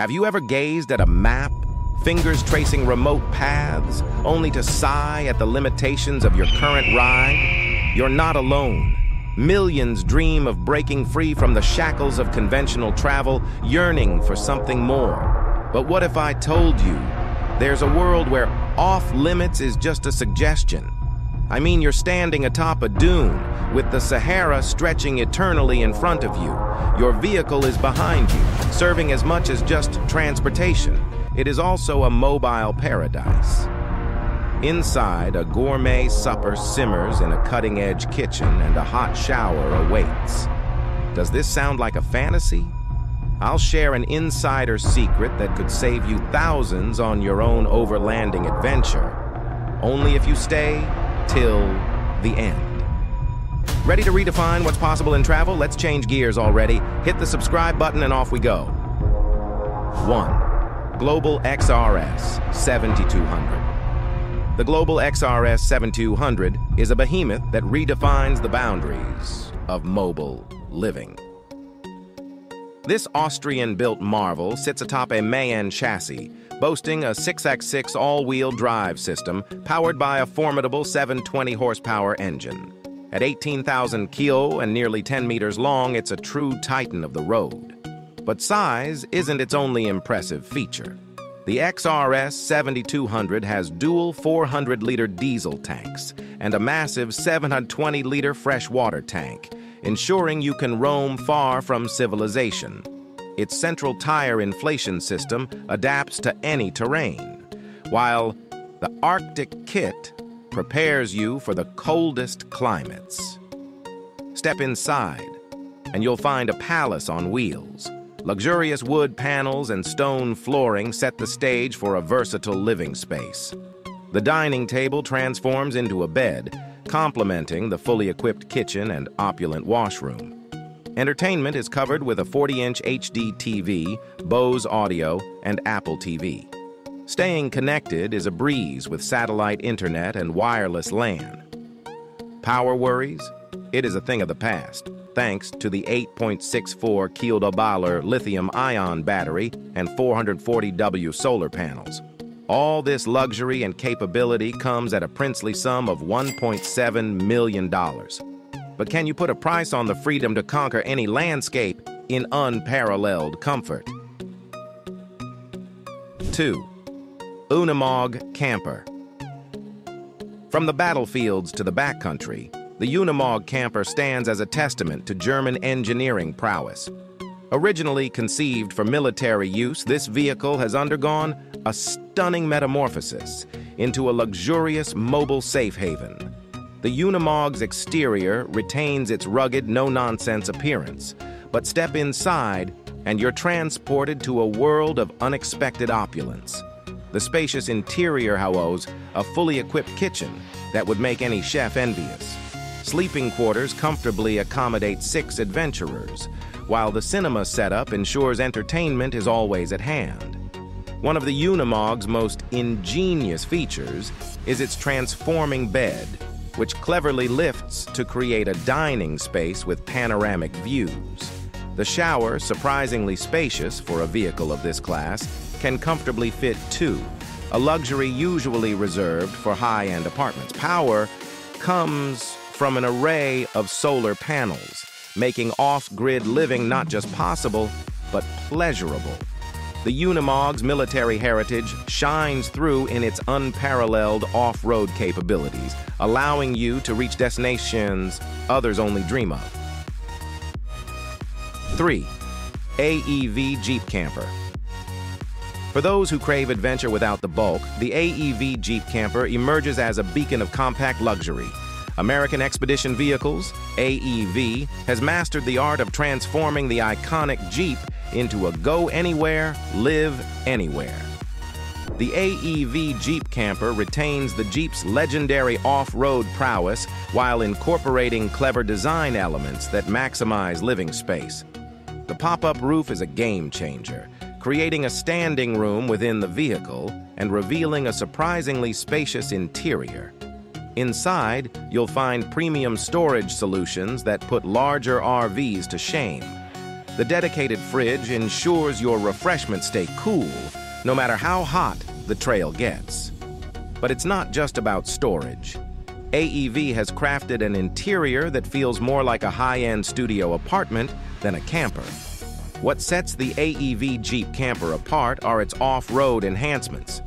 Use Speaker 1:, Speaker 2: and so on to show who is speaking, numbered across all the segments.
Speaker 1: Have you ever gazed at a map, fingers tracing remote paths, only to sigh at the limitations of your current ride? You're not alone. Millions dream of breaking free from the shackles of conventional travel, yearning for something more. But what if I told you there's a world where off limits is just a suggestion? I mean, you're standing atop a dune, with the Sahara stretching eternally in front of you. Your vehicle is behind you, serving as much as just transportation. It is also a mobile paradise. Inside, a gourmet supper simmers in a cutting-edge kitchen and a hot shower awaits. Does this sound like a fantasy? I'll share an insider secret that could save you thousands on your own overlanding adventure. Only if you stay till the end. Ready to redefine what's possible in travel? Let's change gears already. Hit the subscribe button and off we go. 1. Global XRS 7200. The Global XRS 7200 is a behemoth that redefines the boundaries of mobile living. This Austrian-built marvel sits atop a MAN chassis, boasting a 6x6 all-wheel drive system powered by a formidable 720 horsepower engine. At 18,000 kilo and nearly 10 meters long, it's a true titan of the road. But size isn't its only impressive feature. The XRS 7200 has dual 400-liter diesel tanks and a massive 720-liter freshwater tank, ensuring you can roam far from civilization. Its central tire inflation system adapts to any terrain, while the Arctic Kit prepares you for the coldest climates. Step inside, and you'll find a palace on wheels. Luxurious wood panels and stone flooring set the stage for a versatile living space. The dining table transforms into a bed, complementing the fully equipped kitchen and opulent washroom. Entertainment is covered with a 40-inch HD TV, Bose Audio, and Apple TV. Staying connected is a breeze with satellite internet and wireless LAN. Power worries? It is a thing of the past, thanks to the 8.64 kWh lithium-ion battery and 440W solar panels. All this luxury and capability comes at a princely sum of $1.7 million. But can you put a price on the freedom to conquer any landscape in unparalleled comfort? 2. Unimog Camper From the battlefields to the backcountry, the Unimog camper stands as a testament to German engineering prowess. Originally conceived for military use, this vehicle has undergone a stunning metamorphosis into a luxurious mobile safe haven. The Unimog's exterior retains its rugged, no-nonsense appearance, but step inside and you're transported to a world of unexpected opulence. The spacious interior house a fully equipped kitchen that would make any chef envious. Sleeping quarters comfortably accommodate six adventurers, while the cinema setup ensures entertainment is always at hand. One of the Unimog's most ingenious features is its transforming bed, which cleverly lifts to create a dining space with panoramic views. The shower, surprisingly spacious for a vehicle of this class, can comfortably fit two, a luxury usually reserved for high-end apartments. Power comes from an array of solar panels, making off-grid living not just possible, but pleasurable. The Unimog's military heritage shines through in its unparalleled off-road capabilities, allowing you to reach destinations others only dream of. 3. AEV Jeep Camper For those who crave adventure without the bulk, the AEV Jeep Camper emerges as a beacon of compact luxury. American Expedition Vehicles, AEV, has mastered the art of transforming the iconic Jeep into a go anywhere, live anywhere. The AEV Jeep camper retains the Jeep's legendary off-road prowess while incorporating clever design elements that maximize living space. The pop-up roof is a game changer, creating a standing room within the vehicle and revealing a surprisingly spacious interior. Inside, you'll find premium storage solutions that put larger RVs to shame. The dedicated fridge ensures your refreshments stay cool, no matter how hot the trail gets. But it's not just about storage. AEV has crafted an interior that feels more like a high-end studio apartment than a camper. What sets the AEV Jeep camper apart are its off-road enhancements.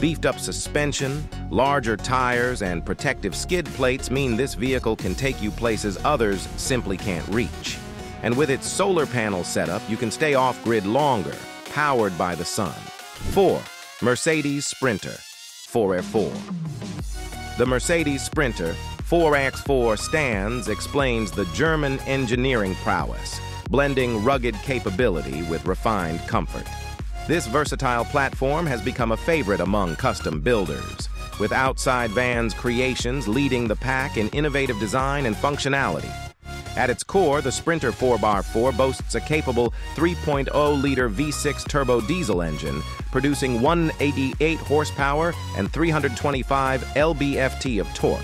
Speaker 1: Beefed-up suspension, larger tires, and protective skid plates mean this vehicle can take you places others simply can't reach. And with its solar panel setup, you can stay off-grid longer, powered by the sun. 4. Mercedes Sprinter 4X4 the Mercedes Sprinter 4X4 stands explains the German engineering prowess, blending rugged capability with refined comfort. This versatile platform has become a favorite among custom builders, with Outside Vans creations leading the pack in innovative design and functionality. At its core, the Sprinter 4x4 boasts a capable 3.0-liter V6 turbo diesel engine, producing 188 horsepower and 325 lb-ft of torque.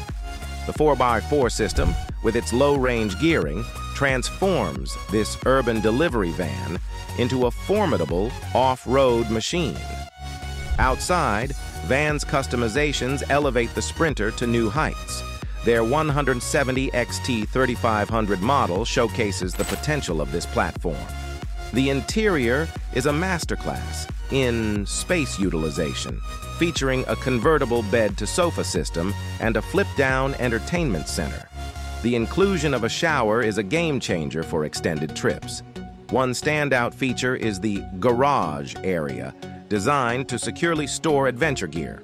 Speaker 1: The 4x4 system, with its low-range gearing, transforms this urban delivery van into a formidable off-road machine. Outside Van's customizations elevate the Sprinter to new heights. Their 170 XT 3500 model showcases the potential of this platform. The interior is a masterclass in space utilization, featuring a convertible bed-to-sofa system and a flip-down entertainment center. The inclusion of a shower is a game changer for extended trips. One standout feature is the garage area, designed to securely store adventure gear.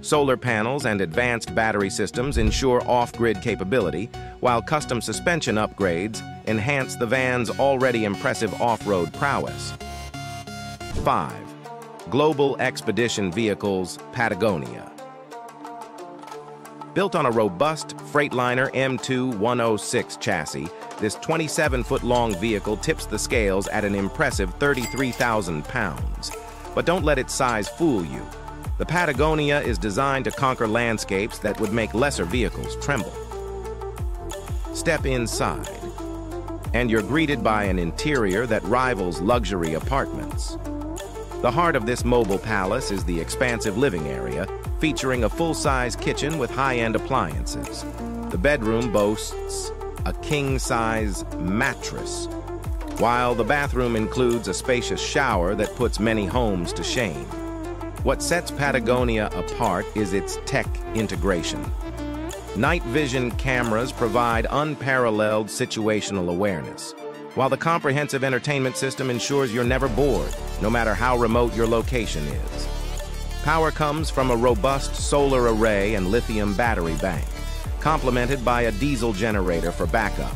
Speaker 1: Solar panels and advanced battery systems ensure off-grid capability, while custom suspension upgrades enhance the van's already impressive off-road prowess. 5. Global Expedition Vehicles Patagonia Built on a robust Freightliner M2-106 chassis, this 27-foot-long vehicle tips the scales at an impressive 33,000 pounds. But don't let its size fool you. The Patagonia is designed to conquer landscapes that would make lesser vehicles tremble. Step inside, and you're greeted by an interior that rivals luxury apartments. The heart of this mobile palace is the expansive living area, featuring a full-size kitchen with high-end appliances. The bedroom boasts a king-size mattress, while the bathroom includes a spacious shower that puts many homes to shame. What sets Patagonia apart is its tech integration. Night vision cameras provide unparalleled situational awareness, while the comprehensive entertainment system ensures you're never bored, no matter how remote your location is. Power comes from a robust solar array and lithium battery bank, complemented by a diesel generator for backup.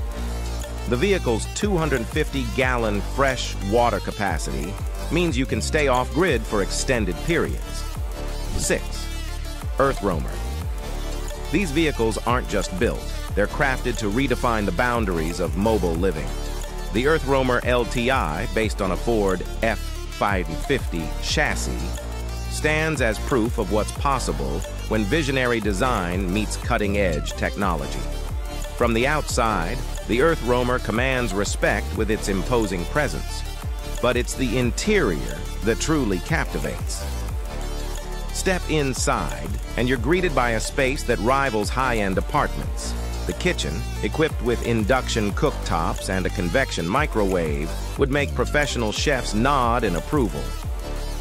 Speaker 1: The vehicle's 250-gallon fresh water capacity means you can stay off-grid for extended periods. 6. EarthRoamer. These vehicles aren't just built, they're crafted to redefine the boundaries of mobile living. The EarthRoamer LTI, based on a Ford F-550 chassis, stands as proof of what's possible when visionary design meets cutting-edge technology. From the outside, the EarthRoamer commands respect with its imposing presence but it's the interior that truly captivates. Step inside, and you're greeted by a space that rivals high-end apartments. The kitchen, equipped with induction cooktops and a convection microwave, would make professional chefs nod in approval.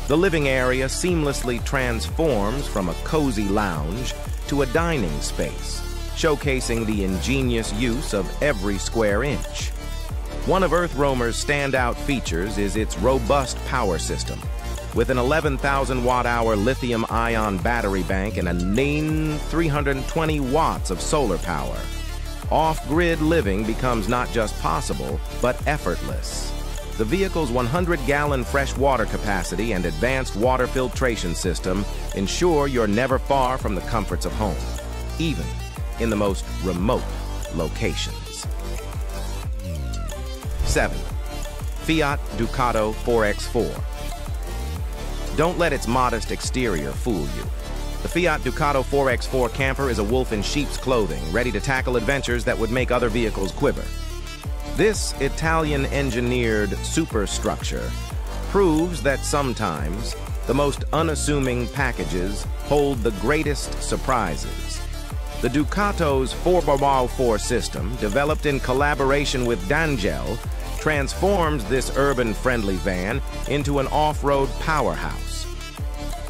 Speaker 1: The living area seamlessly transforms from a cozy lounge to a dining space, showcasing the ingenious use of every square inch. One of EarthRoamer's standout features is its robust power system. With an 11,000 watt-hour lithium-ion battery bank and a NAIN 320 watts of solar power, off-grid living becomes not just possible, but effortless. The vehicle's 100-gallon fresh water capacity and advanced water filtration system ensure you're never far from the comforts of home, even in the most remote locations. 7. Fiat Ducato 4X4. Don't let its modest exterior fool you. The Fiat Ducato 4X4 camper is a wolf in sheep's clothing, ready to tackle adventures that would make other vehicles quiver. This Italian-engineered superstructure proves that sometimes the most unassuming packages hold the greatest surprises. The Ducato's 4x4 system, developed in collaboration with Dangel, transforms this urban-friendly van into an off-road powerhouse.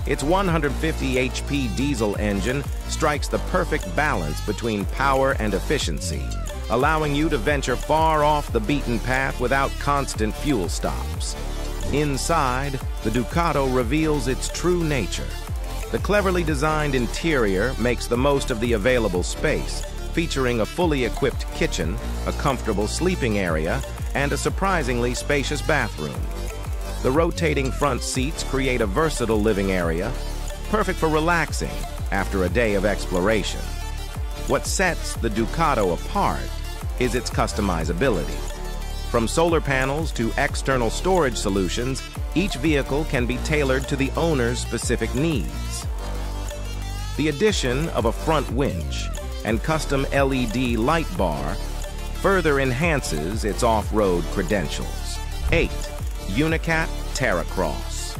Speaker 1: Its 150 HP diesel engine strikes the perfect balance between power and efficiency, allowing you to venture far off the beaten path without constant fuel stops. Inside, the Ducato reveals its true nature. The cleverly designed interior makes the most of the available space, featuring a fully equipped kitchen, a comfortable sleeping area, and a surprisingly spacious bathroom. The rotating front seats create a versatile living area, perfect for relaxing after a day of exploration. What sets the Ducato apart is its customizability. From solar panels to external storage solutions, each vehicle can be tailored to the owner's specific needs. The addition of a front winch and custom LED light bar further enhances its off-road credentials. 8. Unicat TerraCross.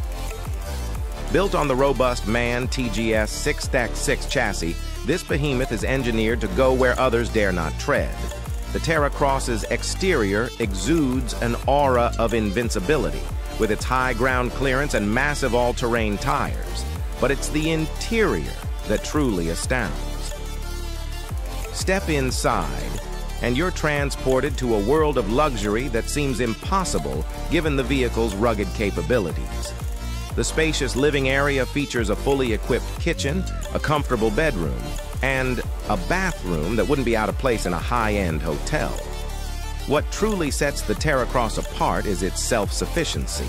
Speaker 1: Built on the robust MAN TGS 6 Stack 6 chassis, this behemoth is engineered to go where others dare not tread. The TerraCross's exterior exudes an aura of invincibility, with its high ground clearance and massive all-terrain tires. But it's the interior that truly astounds. Step inside and you're transported to a world of luxury that seems impossible given the vehicle's rugged capabilities. The spacious living area features a fully equipped kitchen, a comfortable bedroom, and a bathroom that wouldn't be out of place in a high-end hotel. What truly sets the TerraCross apart is its self-sufficiency.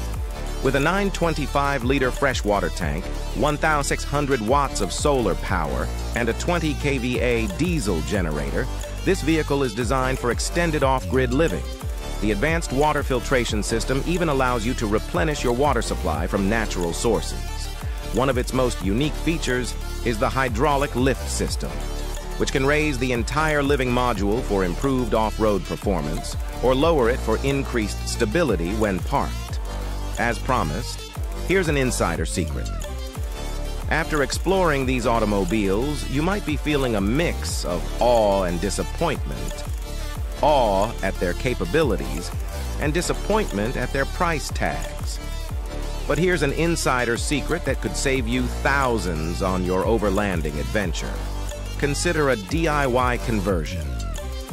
Speaker 1: With a 925-liter freshwater tank, 1,600 watts of solar power, and a 20 kVA diesel generator, this vehicle is designed for extended off-grid living. The advanced water filtration system even allows you to replenish your water supply from natural sources. One of its most unique features is the hydraulic lift system, which can raise the entire living module for improved off-road performance or lower it for increased stability when parked. As promised, here's an insider secret. After exploring these automobiles, you might be feeling a mix of awe and disappointment. Awe at their capabilities and disappointment at their price tags. But here's an insider secret that could save you thousands on your overlanding adventure. Consider a DIY conversion.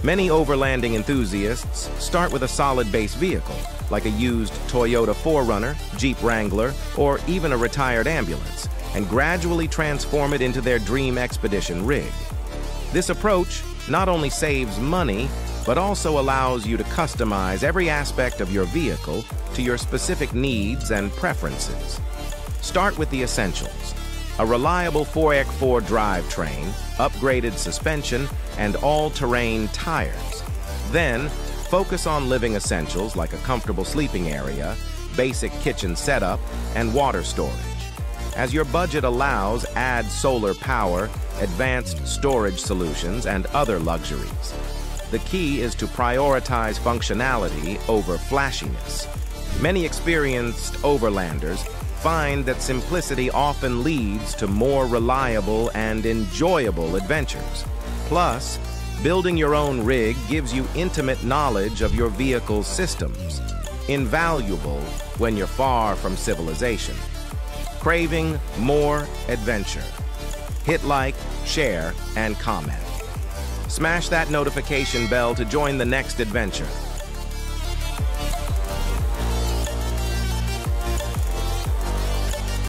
Speaker 1: Many overlanding enthusiasts start with a solid base vehicle, like a used Toyota 4Runner, Jeep Wrangler, or even a retired ambulance, and gradually transform it into their dream expedition rig. This approach not only saves money, but also allows you to customize every aspect of your vehicle to your specific needs and preferences. Start with the essentials. A reliable 4x4 drivetrain, upgraded suspension, and all-terrain tires. Then, focus on living essentials like a comfortable sleeping area, basic kitchen setup, and water storage. As your budget allows, add solar power, advanced storage solutions, and other luxuries. The key is to prioritize functionality over flashiness. Many experienced overlanders find that simplicity often leads to more reliable and enjoyable adventures. Plus, building your own rig gives you intimate knowledge of your vehicle's systems, invaluable when you're far from civilization craving more adventure. Hit like, share, and comment. Smash that notification bell to join the next adventure.